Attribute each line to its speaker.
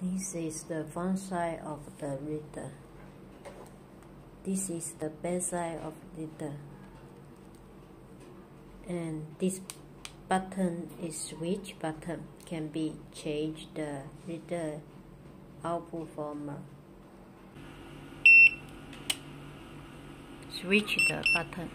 Speaker 1: This is the front side of the reader. This is the back side of reader. And this button is switch button can be changed the reader output format. Uh, switch the button